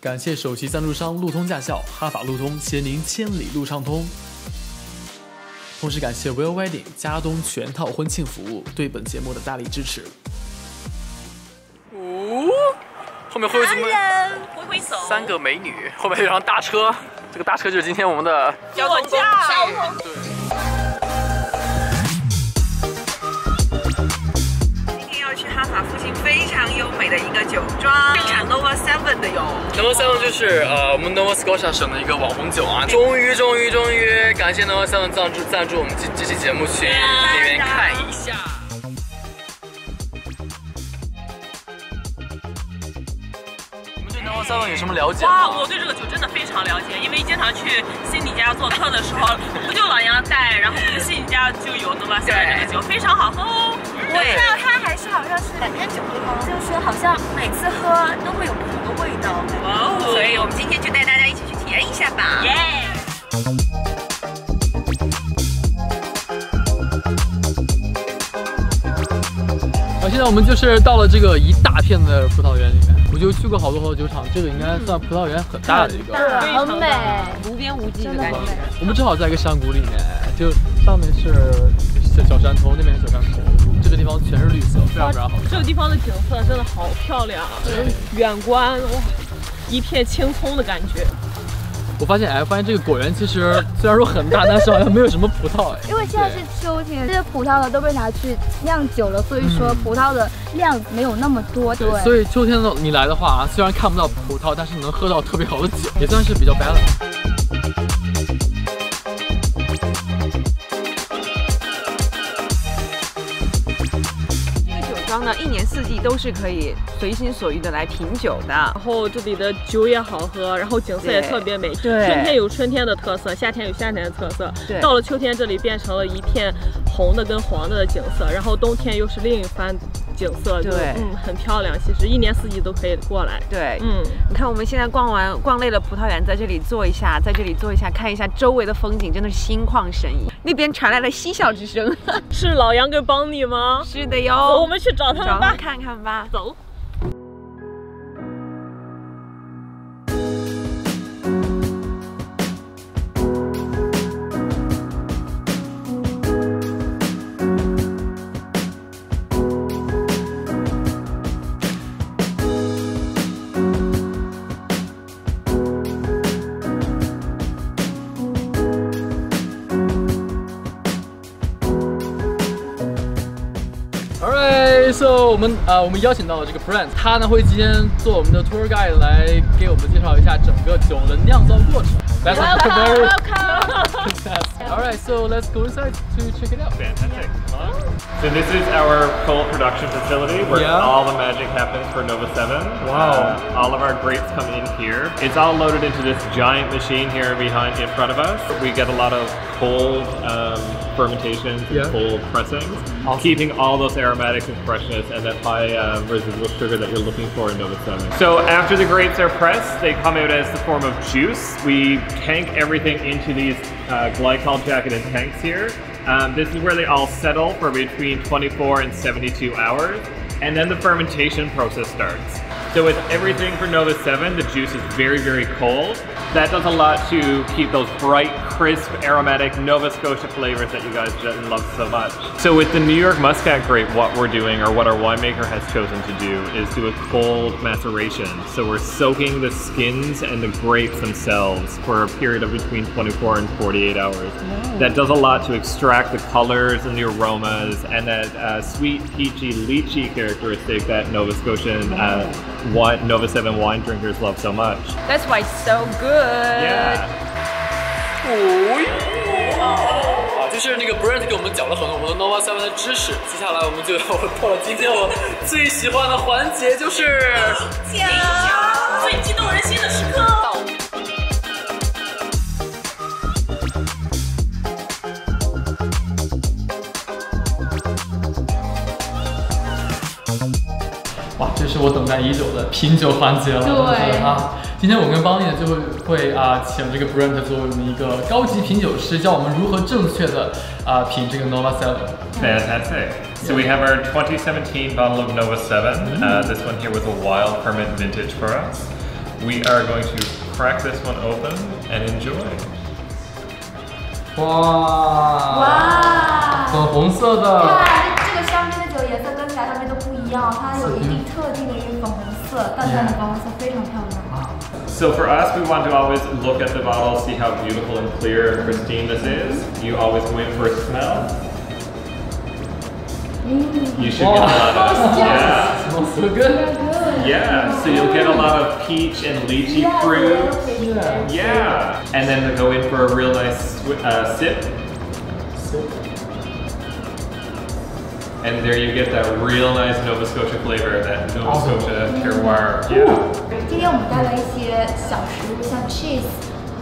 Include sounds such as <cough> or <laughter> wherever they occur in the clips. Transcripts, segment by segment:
感谢首席赞助商路通驾校，哈法路通携您千里路畅通。同时感谢 Will Wedding 加东全套婚庆服务对本节目的大力支持。哦，后面会有什么？挥挥手。三个美女，后面有辆大车，这个大车就是今天我们的交通驾。对。非常优美的一个酒庄，产 Nova Seven 的哟。Nova Seven 就是呃我们 Nova Scotia 省的一个网红酒啊。终于终于终于，感谢 Nova Seven 赞助赞助我们这这期节目去那边看一下。你们对 Nova Seven 有什么了解？哇，我对这个酒真的非常了解，因为经常去悉尼家做客的时候，不就老杨带，然后我们悉尼家就有 Nova Seven 这个酒，非常好喝哦。我知道它是好像是两天酒吗？就是好像每次喝都会有不同的味道。哇哦！所以我们今天就带大家一起去体验一下吧。耶！好，现在我们就是到了这个一大片的葡萄园里面，我就去过好多好多酒厂，这个应该算葡萄园很大的一个。很美，无边无际的感觉。我们正好在一个山谷里面，就上面是小小山头，那边是小山头，这个地方全是绿色，非常非常好看。这个地方的景色真的好漂亮，远观哇，一片青葱的感觉。我发现哎，发现这个果园其实虽然说很大，但是好像没有什么葡萄哎。因为现在是秋天，这些葡萄呢都被拿去酿酒了，所以说葡萄的量没有那么多。对，所以秋天的你来的话，虽然看不到葡萄，但是你能喝到特别好的酒，也算是比较 balance。庄呢，一年四季都是可以随心所欲的来品酒的。然后这里的酒也好喝，然后景色也特别美。对春天有春天的特色，夏天有夏天的特色。对到了秋天，这里变成了一片红的跟黄的的景色，然后冬天又是另一番景色，对嗯很漂亮。其实一年四季都可以过来。对，嗯，你看我们现在逛完逛累了葡萄园，在这里坐一下，在这里坐一下，看一下周围的风景，真的是心旷神怡。那边传来了嬉笑之声，<laughs> 是老杨跟邦尼吗？是的走，哟，我们去找他们吧找。看看吧。走。So 我们呃、我们邀请到了这个 friends，他呢会今天做我们的 tour guide 来给我们介绍一下整个酒的酿造过程。That's very fantastic. Alright, so let's go inside to check it out. Fantastic. Come. So this is our full production facility where Yeah. all the magic happens for Nova 7. Wow. Uh, all of our grapes come in here. It's all loaded into this giant machine here behind in front of us. We get a lot of cold um, fermentations and Yeah. cold pressings, Awesome. keeping all those aromatics and freshness and that high um, residual sugar that you're looking for in Nova 7. So after the grapes are pressed, they come out as the form of juice. We tank everything into these uh, glycol jacketed tanks here. Um, this is where they all settle for between 24 and 72 hours, and then the fermentation process starts. So with everything for Nova 7, the juice is very, very cold. That does a lot to keep those bright, crisp, aromatic Nova Scotia flavors that you guys love so much. So with the New York Muscat grape, what we're doing, or what our winemaker has chosen to do, is do a cold maceration. So we're soaking the skins and the grapes themselves for a period of between 24 and 48 hours. That does a lot to extract the colors and the aromas and that uh, sweet, peachy, lychee characteristic that Nova Scotian uh, wine, Nova 7 wine drinkers love so much. That's why it's so good. Yeah. 啊，就是那个 Brent 给我们讲了很多我们的 Nova Seven 的知识。接下来我们就要到了今天我最喜欢的环节，就是最激动人心的时刻。哇，这是我等待已久的品酒环节了。对啊，今天我跟邦尼就会啊、呃，请这个 Brent 作为我们一个高级品酒师，教我们如何正确的啊品这个 Nova Seven。Fantastic. So we have our 2017 bottle of Nova 7. Mm-hmm. Uh, this one here was a wild ferment vintage for us. We are going to crack this one open and enjoy. Wow. 哇！粉红色的。看来这个香槟的酒颜色跟其他香槟都不一样，它有一定 色，淡淡的粉红色非常漂亮。 So for us, we want to always look at the bottle, see how beautiful and clear and pristine this is. You always go in for a smell. You should get a lot of yeah, smells so good. yeah. So you'll get a lot of peach and lychee fruit. Yeah, and then to go in for a real nice swi- uh, sip, and there you get that real nice Nova Scotia flavor, that Nova Scotia terroir. Yeah. 今天我们带了一些小食物，像 cheese，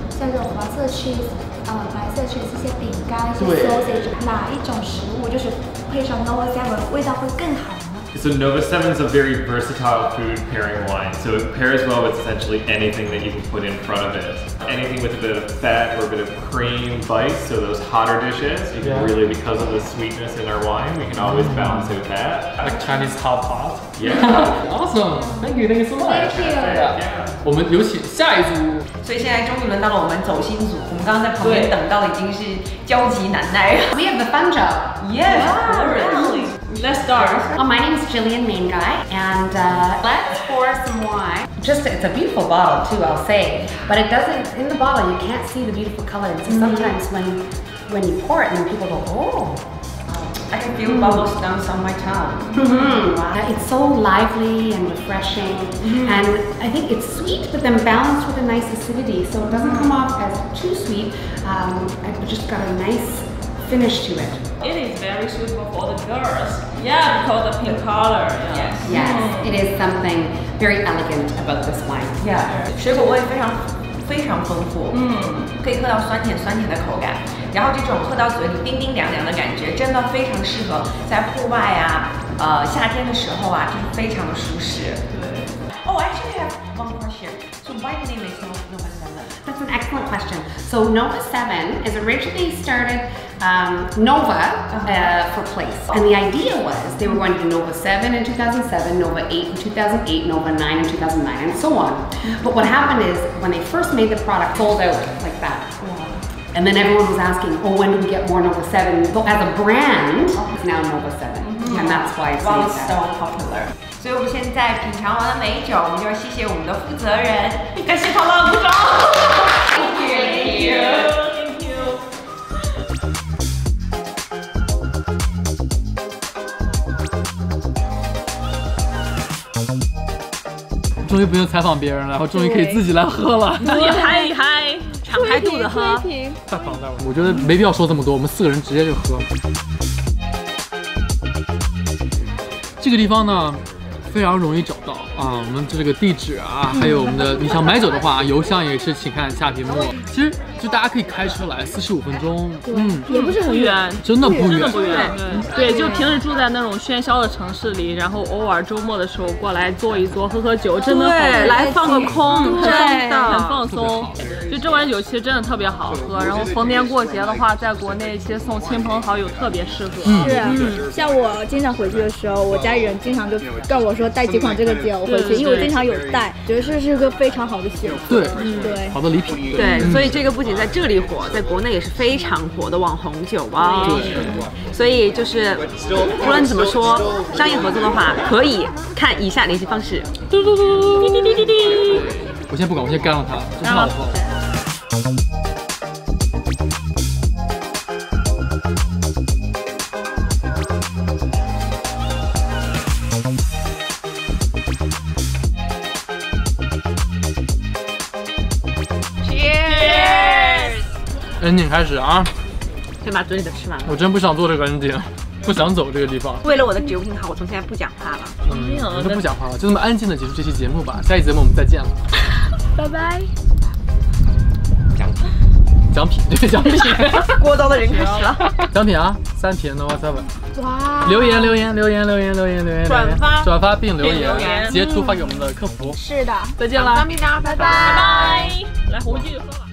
像这种黄色 cheese，呃，白色 cheese，一些饼干，一些对 sausage，哪一种食物就是配上 Nova Seven 味道会更好呢？ So Nova 7 is a very versatile food pairing wine. So it pairs well with essentially anything that you can put in front of it. Anything with a bit of fat or a bit of cream bite, so those hotter dishes, you can Yeah. really, because of the sweetness in our wine, we can always balance out that. Like Chinese hot pot. Yeah. <laughs> Awesome. Thank you. Thank you so much. Thank you. yeah. 我们有请下一组。所以现在终于轮到了我们走心组，我们刚刚在旁边等到已经是焦急难耐。We <laughs> have the fun job. Yes, of course. Let's start. Well, my name is Jillian Main Guy, and uh, let's pour some wine. Just, it's a beautiful bottle too, I'll say. But it doesn't, in the bottle, you can't see the beautiful color. And so sometimes when, when you pour it, and then people go, oh, I can feel bubbles dance on my tongue. Uh, it's so lively and refreshing. And I think it's sweet, but then balanced with a nice acidity. So it doesn't come off as too sweet. Um, it's just got a nice finish to it It is very suitable for the girls. Yeah, because the pink color. Yes. Yes, it is something very elegant about this wine. Yeah，水果味非常非常丰富，嗯，可以喝到酸甜酸甜的口感，然后这种喝到嘴里冰冰凉凉的感觉，真的非常适合在户外啊， 呃，夏天的时候啊，就是非常的舒适。对。Oh, I actually have one question. So why the name is Nova Seven? That's an excellent question. So Nova 7 is originally started um, Nova uh, for place. And the idea was they were going to do Nova 7 in 2007, Nova 8 in 2008, Nova 9 in 2009, and so on. But what happened is when they first made the product, sold out like that. And then everyone was asking, oh, when do we get more Nova 7? But as a brand, it's now Nova 7. And that's why it's Wow, named it's that. so popular. 所以我们现在品尝完了美酒，我们就要谢谢我们的负责人，感谢他老鼓掌。Thank you, thank you. Thank you. 终于不用采访别人了，然后终于可以自己来喝了。厉害厉害， <laughs> 敞开肚子喝。太庞大了，我觉得没必要说这么多，我们四个人直接就喝。这个地方呢，非常容易找到啊，我们这个地址啊，还有我们的，你想买酒的话，邮箱也是，请看下屏幕。其实就大家可以开车来，四十五分钟，嗯，也不是很远。真的不远，真的不远。对，就平时住在那种喧嚣的城市里，然后偶尔周末的时候过来坐一坐，喝喝酒，真的好，来放个空，真很。放松。就这款酒其实真的特别好喝，然后逢年过节的话，在国内一些送亲朋好友特别适合。是啊，像我经常回去的时候，我家里人经常就告我说带几款这个酒回去，因为我经常有带，觉得这是个非常好的选择。对，对好的礼品，对，所以这个不仅在这里火，在国内也是非常火的网红酒吧。所以就是无论怎么说，商业合作的话，可以看以下联系方式嘟嘟嘟。我先不管，我先干了它，真的好喝。Ending 开始啊！先把嘴里的吃完了。我真不想做这个 ending，不想走这个地方。为了我的酒品好，我从现在不讲话了。嗯，我就不讲话了，就这么安静的结束这期节目吧。下期节目我们再见了。拜拜。奖品，<laughs> 对奖品，<laughs> 过刀的人开始了。奖品啊，三瓶 Nova Seven。哇，留言留言留言留言留言留言，转发转发并留言截图发给我们的客服。是的，再见啦！拜拜。拜拜，来，我们继续喝吧。